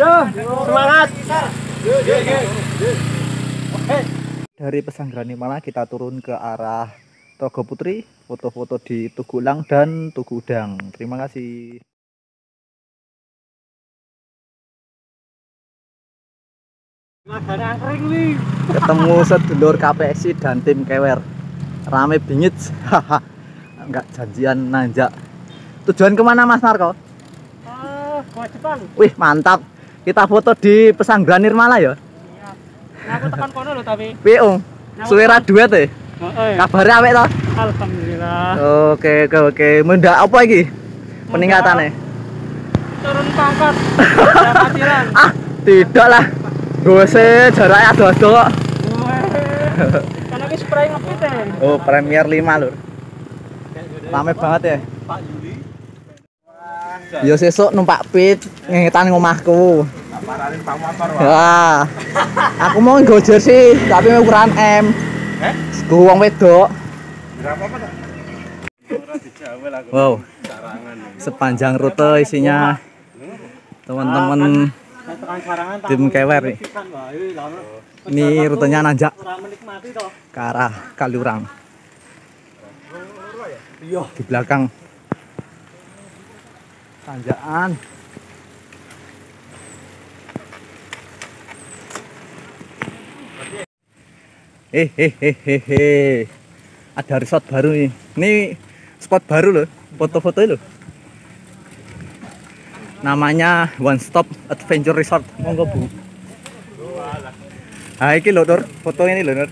Yo, semangat. Dari Pesanggrahan Nirmala kita turun ke arah Togo Putri, foto-foto di Tugulang dan Tugu Udang. Terima kasih. Ketemu sedulur KPSI dan tim Kewer. Rame bingit. Enggak janjian nanjak. Tujuan ke mana Mas Marco? Ah, gua Jepang. Wih mantap. Kita foto di Pesanggrahan Nirmala ya. Nah, aku tekan kono lho tapi. Piye Ung? Suwera duet ya? Heeh. Kabarnya apik toh? Alhamdulillah. Oke oke oke. Mendak apa lagi? Peningkatannya? Turun pangkat. Ah, tidak lah. Gue sih jaraknya ado-ado kok. Karena ki spray ngepit ya. Oh, Premier 5 lur. Rame banget ya. Yo sesuk numpak pit ngetan ngomahku. Wah. Aku mau nggo jersey tapi ukuran M. Eh? Gue wong wedok. Berapa apa? Wow. Sepanjang rute isinya teman-teman tim kewer nih. Ini rutenya nanjak ke arah Kaliurang. Di belakang tanjakan. Eh, eh, eh. Ada resort baru nih. Ini spot baru loh, foto-foto loh. Namanya One Stop Adventure Resort. Monggo Bu. Ah, iki lho, Nur. Foto ini lho, Nur.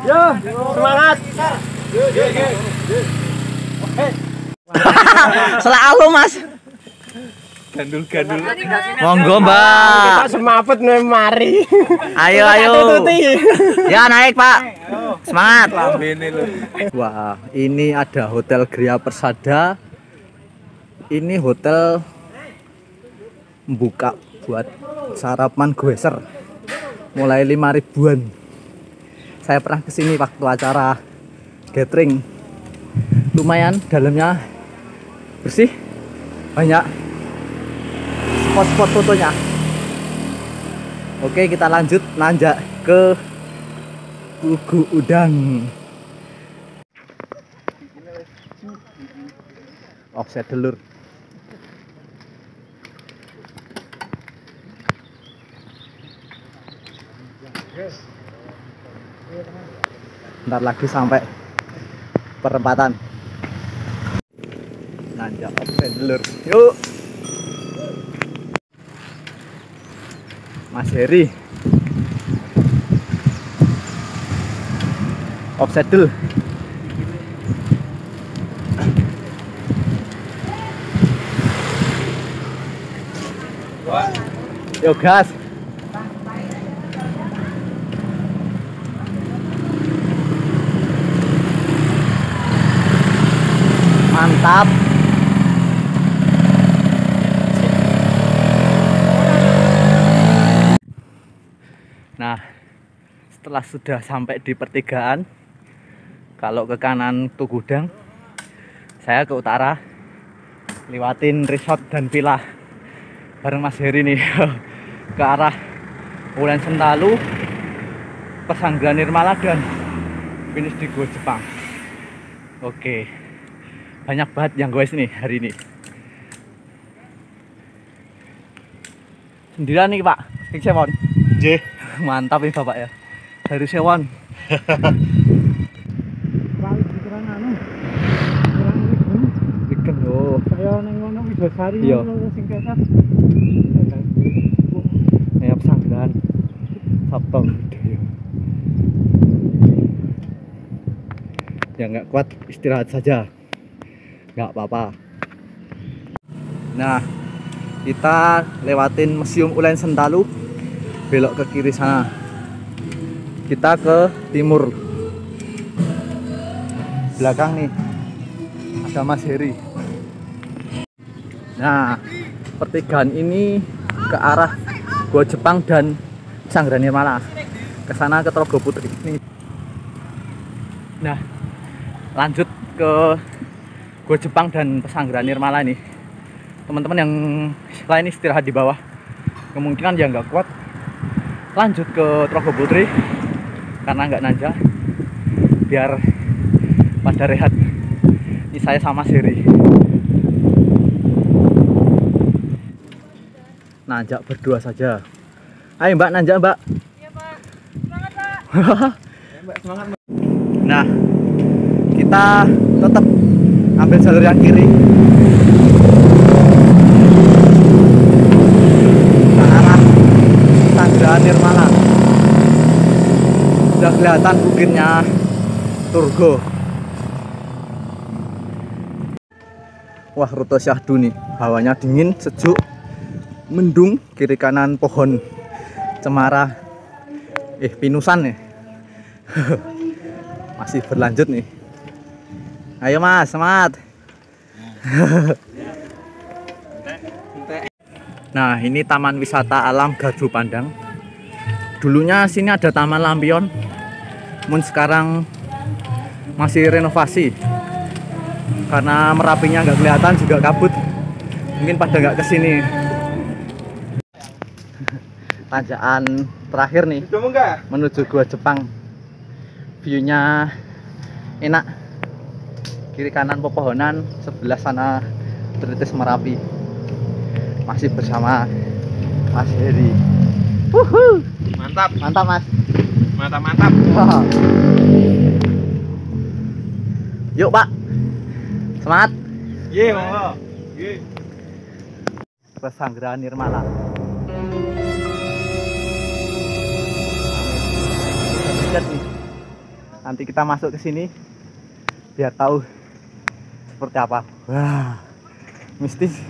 Yo, semangat. Selalu, Mas. Gandul-gandul. Monggo, Mbak. semaput nih mari. Ayo, ayo. Ya, naik, Pak. Semangat. Wah, ini ada Hotel Gria Persada. Ini hotel membuka buat sarapan goeser. Mulai 5 ribuan. Saya pernah ke sini waktu acara gathering. Lumayan dalamnya bersih. Banyak spot-spot fotonya. Oke, kita lanjut nanjak ke Tugu Udang. offset dulur ntar lagi sampai perempatan nanjak offset dulur yuk Mas Heri offset dulu Yo gas. Mantap. Nah, setelah sudah sampai di pertigaan, kalau ke kanan Tugudang, saya ke utara, lewatin resort dan villa bareng Mas Heri nih ke arah Ulen Sentalu, Pesanggrahan Nirmala dan finish di Gua Jepang. Oke, banyak banget yang guys nih hari ini. Sendirian nih Pak, King Sewon. J. Mantap nih Bapak ya. Dari. Balik anu. Kaya ngono Widosari Iya. ngono sing kesat. Kayak pesanggrahan. Sabto Budaya. Ya nggak kuat istirahat saja. Nggak apa-apa. Nah, kita lewatin Museum Ulen Sentalu, belok ke kiri sana. Kita ke timur. Belakang nih ada Mas Heri. Nah, pertigaan ini ke arah Gua Jepang dan Sanggrani Nirmala. Ke sana ke Trogo Putri. Nih. Nah, lanjut ke Gua Jepang dan Pesanggrahan Nirmala nih. teman-teman yang lain istirahat di bawah kemungkinan dia nggak kuat lanjut ke Trogo Putri karena nggak nanjak biar pada rehat. Ini saya sama Siri. Nanjak berdua saja. Ayo mbak nanjak mbak. Nah kita tetap ambil jalur yang kiri ke arah Sandra Nirmala sudah kelihatan bukitnya Turgo. Wah rute syahdu nih. Hawanya dingin sejuk mendung kiri kanan pohon cemara. Eh pinusan nih masih berlanjut nih. Ayo mas semangat. Nah ini taman wisata alam Gardu Pandang dulunya sini ada taman lampion. Namun sekarang masih renovasi. Karena merapinya nggak kelihatan juga kabut. Mungkin pada nggak ke sini. Tanjakan terakhir nih. Menuju gua Jepang. Viewnya enak. Kiri kanan pepohonan sebelah sana teritis merapi. Masih bersama Mas Heri Wuhu, Mantap, mantap mas. Mantap, mantap. yuk pak. Semangat. Ye, monggo. Ye. Pesanggerahan Nirmala. Nanti kita masuk ke sini biar tahu seperti apa. Wah mistis.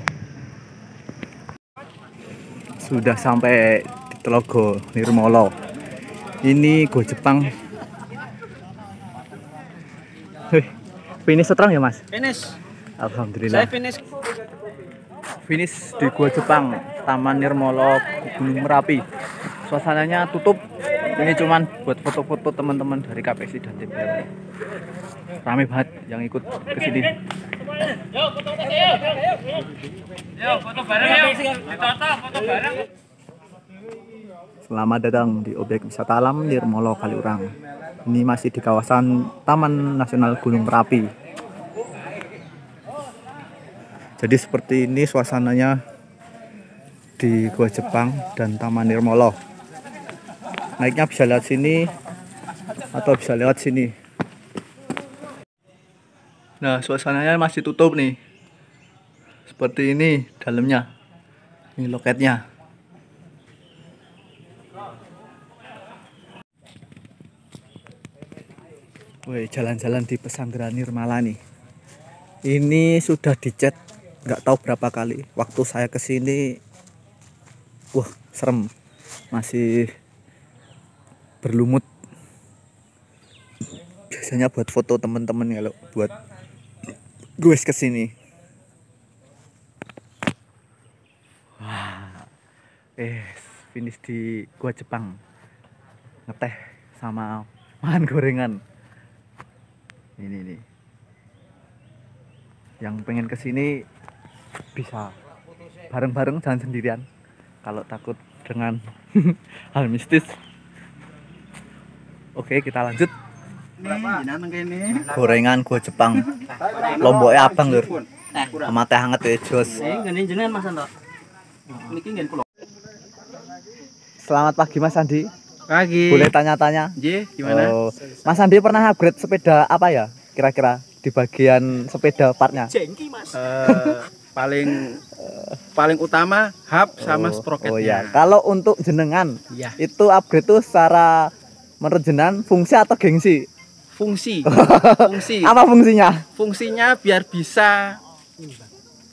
Sudah sampai Telogo Nirmolo ini go Jepang. Wih, finish setrong ya mas? Finish. Alhamdulillah. Finish. finish di Gua Jepang Taman Nirmolo Gunung Merapi. Suasananya tutup. Ini cuman buat foto-foto teman-teman dari KPSI dan DPR rame banget yang ikut ke sini Selamat datang di objek wisata alam Nirmolo Kaliurang. Ini masih di kawasan Taman Nasional Gunung Merapi. Jadi seperti ini suasananya di Gua Jepang dan Taman Nirmolo. Naiknya bisa lewat sini atau bisa lewat sini. Nah, suasananya masih tutup nih. Seperti ini dalamnya. Ini loketnya. Woi, jalan-jalan di Pesanggerahan Nirmala nih. Ini sudah dicat nggak tahu berapa kali. Waktu saya ke sini, wah serem, masih berlumut. Biasanya buat foto teman-teman kalau buat gue ke sini. Wah, eh finish di gua Jepang ngeteh sama makan gorengan ini nih yang pengen ke sini bisa bareng-bareng jangan sendirian. Kalau takut dengan hal mistis. Oke kita lanjut. Gorengan gua Jepang. Lomboknya abang lur. Sama teh hangat ya jos. Kula. selamat pagi Mas Andi Pagi. boleh tanya-tanya gimana? Oh, Mas Andi pernah upgrade sepeda apa ya kira-kira di bagian sepeda partnya Jengki Mas. Eh, paling paling utama hub sama Oh, sprocketnya. Oh ya, kalau untuk jenengan Iya. itu upgrade tuh secara menurut jenengan fungsi atau gengsi? Fungsi. Fungsi. Apa fungsinya? Fungsinya biar bisa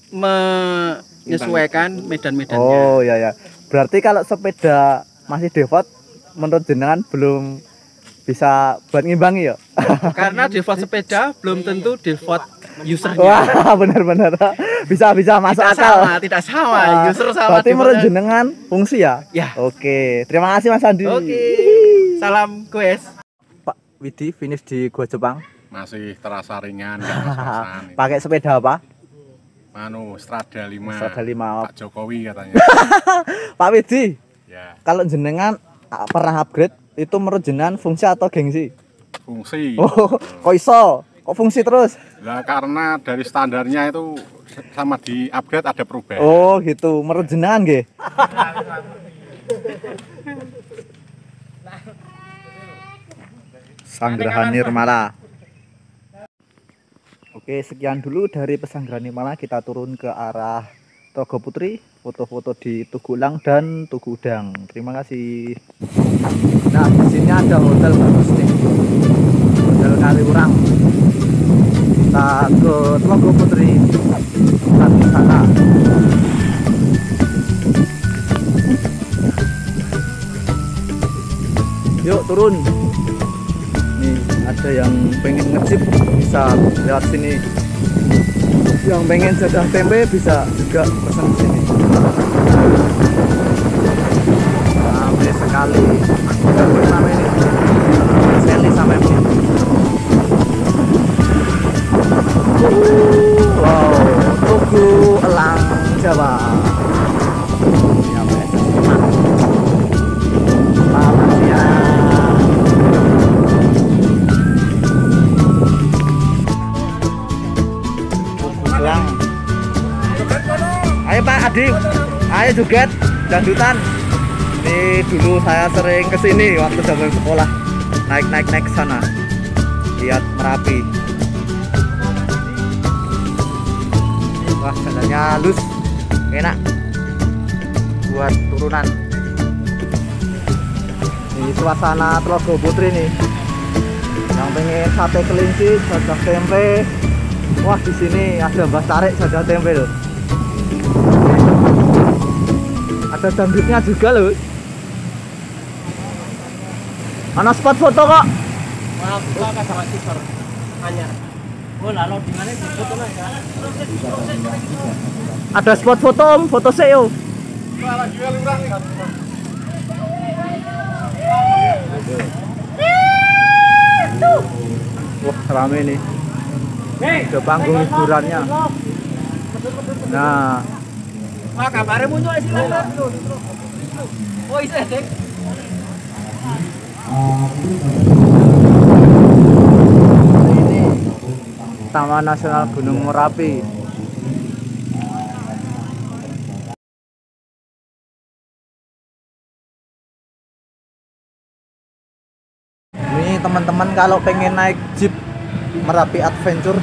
menyesuaikan medan-medannya. Oh ya ya. Berarti kalau sepeda masih default menurut jenengan belum bisa buat ngimbangi ya? Karena default sepeda belum tentu default usernya. Wah, benar-benar. Bisa bisa masuk tidak akal. sama, tidak sama. Wah, User sama Berarti menurut jenengan fungsi ya? Ya. Oke, terima kasih Mas Andi. Oke. Salam guys. Pak Widi finish di Gua Jepang. masih terasa ringan. Pakai sepeda apa? anu Strada 5 Strada 5. Pak Jokowi katanya Pak Widi, ya kalau jenengan pernah upgrade itu menurut jenengan fungsi atau gengsi? fungsi Oh, kok iso? Kok fungsi terus? lah karena dari standarnya itu sama di upgrade ada perubahan Oh, gitu. Menurut jenengan nggih? Sanggrahan Nirmala. Oke, sekian dulu dari Pesanggrahan Nirmala. Kita turun ke arah Togo Putri, foto-foto di Tugulang dan Tugudang. Terima kasih. Nah, di sini ada hotel bagus nih. Hotel Kaliurang. Kita ke Tlogo Putri. Kita sana. Yuk turun. Nih ada yang pengen ngecip bisa lewat sini. Yang pengen jajan tempe bisa juga pesan di sini. Ramai sekali. Ramai ini. Seli sampai ini. Wow, Tugu Elang Jawa. Joget dangdutan. Ini dulu saya sering ke sini waktu zaman sekolah. Naik naik naik sana. Lihat Merapi. Wah, jalannya halus, enak buat turunan. Ini suasana Tlogo Putri nih. Yang pengen sate kelinci, jadah tempe. Wah, di sini ada Mbah Tarik tempe loh. Ada dangdutnya juga loh. Mana spot foto kok? Ada spot foto om, foto yo. Wah rame nih. Ada panggung hiburannya. Nah, Wah, kabarnya muncul sih lah. Oh, iya, Dek. ini Taman Nasional Gunung Merapi. Ini teman-teman kalau pengen naik jeep Merapi Adventure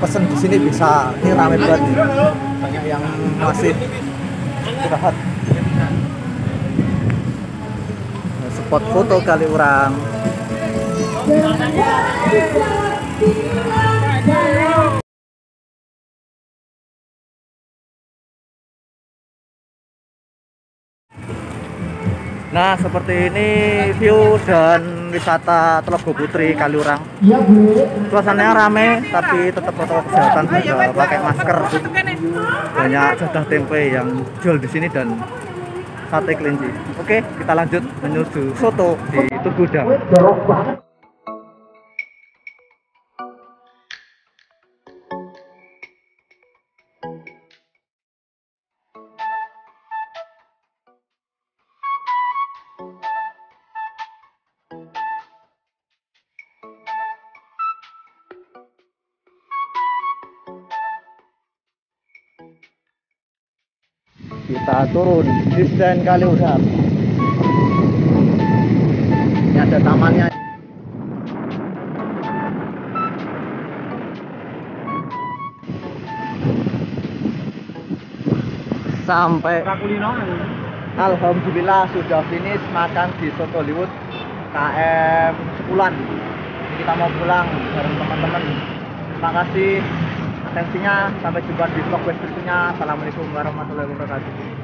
pesen di sini bisa. Ini rame banget. Banyak yang masih istirahat. Nah, Spot foto kali orang. Nah, seperti ini view dan wisata Telaga Putri Kaliurang. Suasananya rame, tapi tetap protokol kesehatan juga pakai masker. Banyak jadah tempe yang jual di sini dan sate kelinci. Oke, kita lanjut menuju soto di Tugudang. Kita turun. Di stand Kaliurang ini ada tamannya. Sampai Alhamdulillah sudah finish makan di Soto Liwut KM 10 Ini kita mau pulang bareng teman-teman. Terima atensinya sampai jumpa di vlog berikutnya. Assalamualaikum warahmatullahi wabarakatuh